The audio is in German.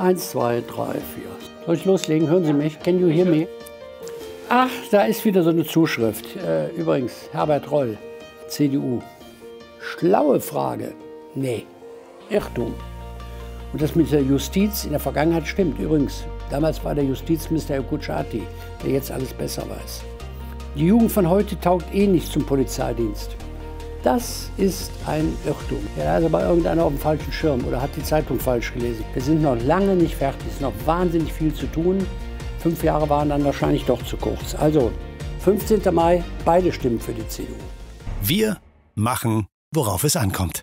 Eins, zwei, drei, vier. Soll ich loslegen? Hören Sie mich? Can you hear me? Ach, da ist wieder so eine Zuschrift. Äh, übrigens, Herbert Roll, CDU. Schlaue Frage. Nee, Irrtum. Und das mit der Justiz in der Vergangenheit stimmt. Übrigens, damals war der Justizminister Kuchati, der jetzt alles besser weiß. Die Jugend von heute taugt eh nicht zum Polizeidienst. Das ist ein Irrtum. Ja, ist aber irgendeiner auf dem falschen Schirm oder hat die Zeitung falsch gelesen. Wir sind noch lange nicht fertig. Es ist noch wahnsinnig viel zu tun. Fünf Jahre waren dann wahrscheinlich doch zu kurz. Also, 15. Mai, beide stimmen für die CDU. Wir machen, worauf es ankommt.